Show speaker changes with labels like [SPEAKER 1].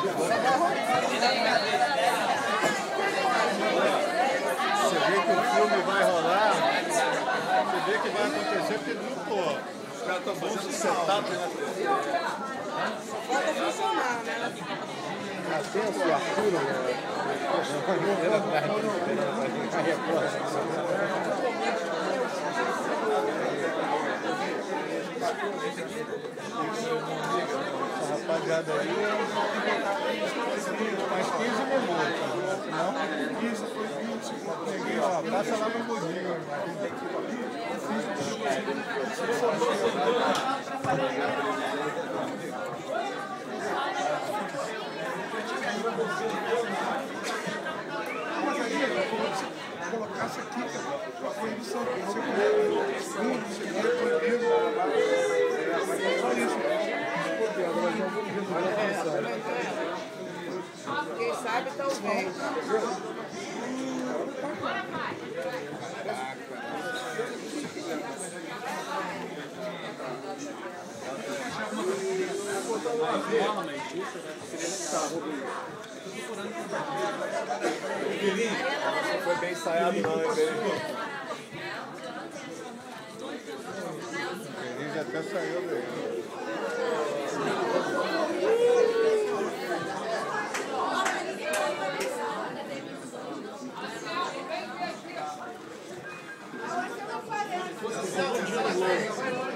[SPEAKER 1] Você vê que o filme vai rolar, você vê que vai acontecer, porque não, pô, os caras estão fazendo setup na TV. Né?
[SPEAKER 2] Falta funcionar, né?
[SPEAKER 1] Acesso e assina, né? Thank you rapaziada aí mais 15 minutos. Não, 15 foi
[SPEAKER 3] 20. Peguei,
[SPEAKER 1] ó, passa lá no budinho.
[SPEAKER 3] Colocasse aqui, cara, com a proibição. Você
[SPEAKER 2] sabe talvez. Não
[SPEAKER 1] foi bem ensaiado, não, hein? Ele já até saiu daí. Vai lá,
[SPEAKER 2] vai lá.